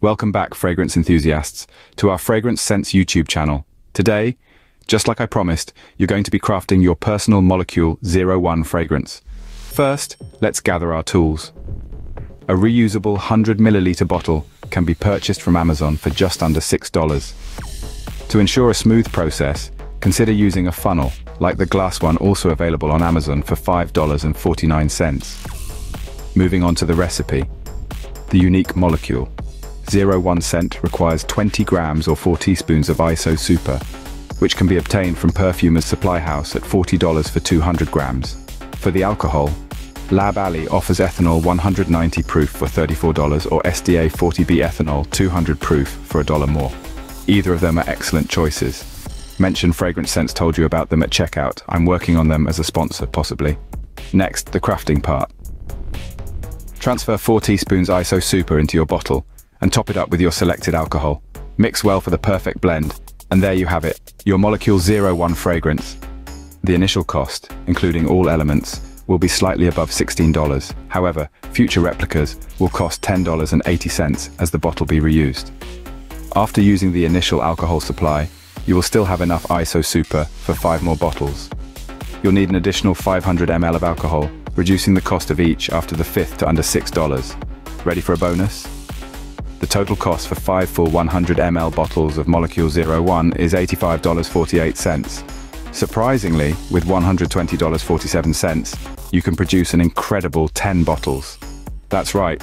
Welcome back, fragrance enthusiasts, to our Fragrance Sense YouTube channel. Today, just like I promised, you're going to be crafting your personal Molecule 01 fragrance. First, let's gather our tools. A reusable 100 milliliter bottle can be purchased from Amazon for just under $6. To ensure a smooth process, consider using a funnel, like the glass one also available on Amazon for $5.49. Moving on to the recipe. The unique molecule. 01 scent requires 20 grams or 4 teaspoons of ISO Super, which can be obtained from Perfumer's Supply House at $40 for 200 grams. For the alcohol, Lab Alley offers ethanol 190 proof for $34 or SDA 40B ethanol 200 proof for a dollar more. Either of them are excellent choices. Mention Fragrance Sense told you about them at checkout. I'm working on them as a sponsor, possibly. Next, the crafting part. Transfer 4 teaspoons ISO Super into your bottle and top it up with your selected alcohol. Mix well for the perfect blend, and there you have it, your Molecule 01 fragrance. The initial cost, including all elements, will be slightly above $16. However, future replicas will cost $10.80 as the bottle be reused. After using the initial alcohol supply, you will still have enough ISO Super for five more bottles. You'll need an additional 500 ml of alcohol, reducing the cost of each after the fifth to under $6. Ready for a bonus? The total cost for five full 100 ml bottles of Molecule 01 is $85.48. Surprisingly, with $120.47, you can produce an incredible 10 bottles. That's right,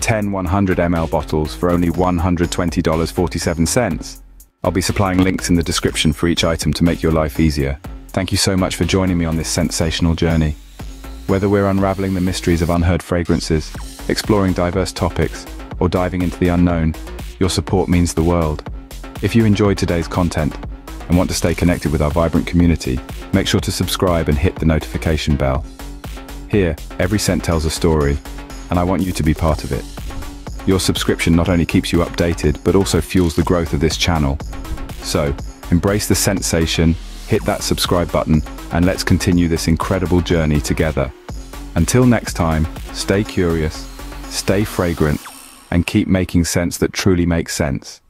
10 100 ml bottles for only $120.47. I'll be supplying links in the description for each item to make your life easier. Thank you so much for joining me on this sensational journey. Whether we're unraveling the mysteries of unheard fragrances, exploring diverse topics, or diving into the unknown, your support means the world. If you enjoyed today's content and want to stay connected with our vibrant community, make sure to subscribe and hit the notification bell. Here, every scent tells a story, and I want you to be part of it. Your subscription not only keeps you updated, but also fuels the growth of this channel. So, embrace the sensation, hit that subscribe button, and let's continue this incredible journey together. Until next time, stay curious, stay fragrant, and keep making sense that truly makes sense.